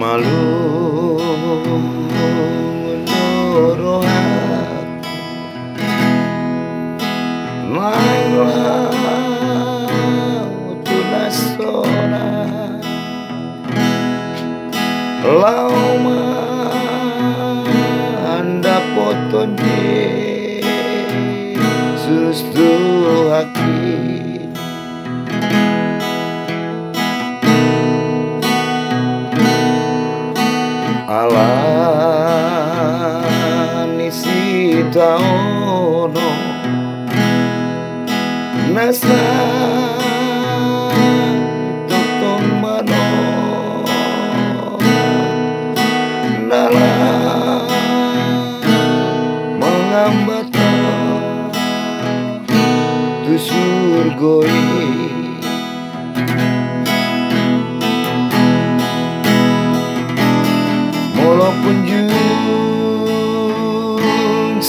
Selalu menurut Manglau tunasona Lauma anda potong Sustu haki τα όνο μέσα το τομάνο να λα μαλαμπατά του σουργοί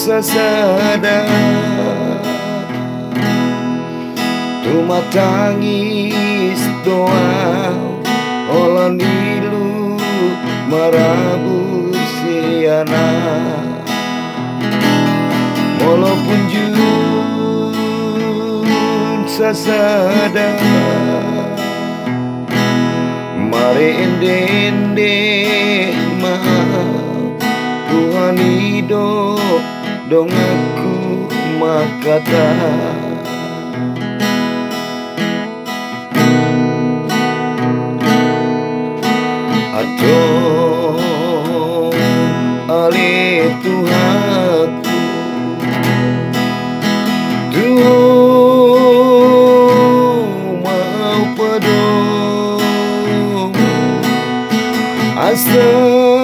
jung sasada Cuma tangis doa Olah nilu marabu siana. Walaupun jung sasada Mari ende-ende Tuhan dong aku makata Atau ali Tuhanku. Tuhan mau pedung Asa